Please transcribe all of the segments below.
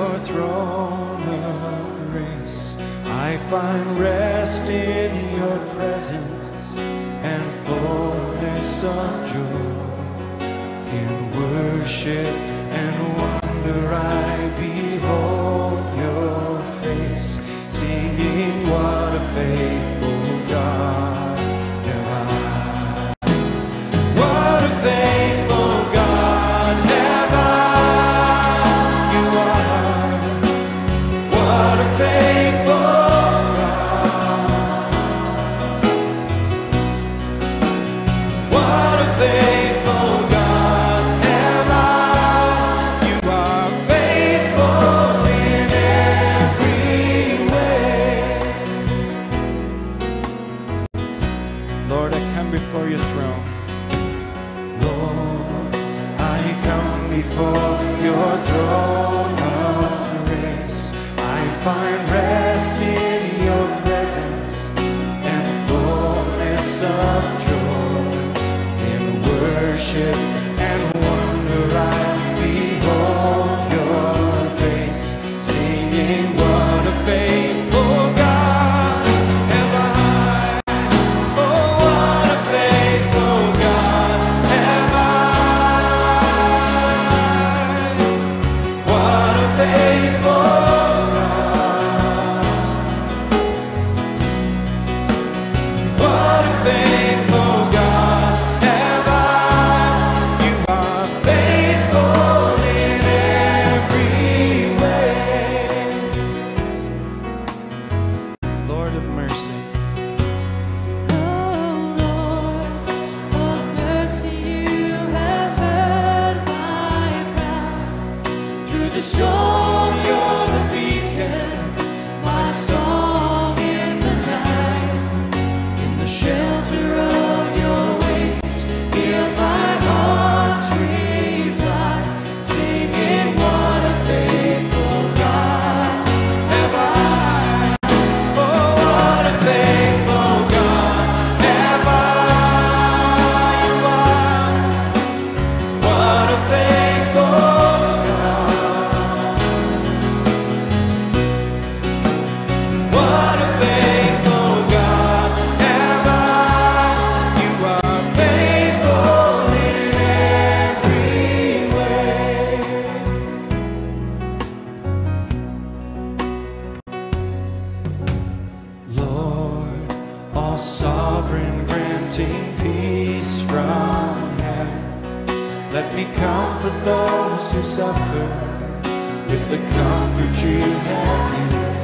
your throne of grace. I find rest in your presence and fullness of joy in worship and worship. before your throne of grace. I find rest in your presence and fullness of joy in worship. sovereign, granting peace from heaven. Let me comfort those who suffer with the comfort you have given,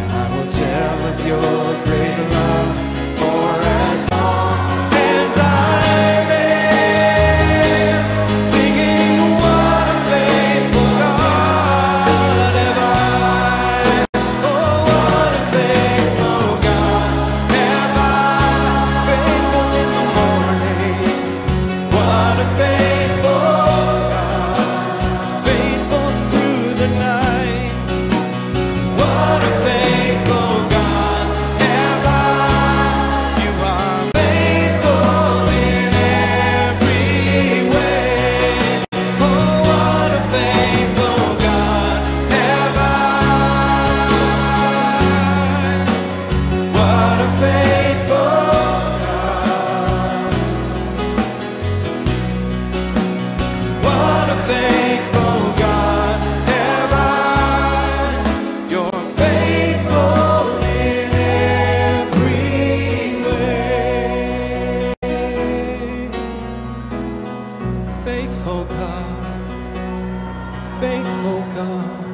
and I will tell of your great love. come